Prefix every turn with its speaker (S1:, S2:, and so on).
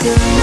S1: do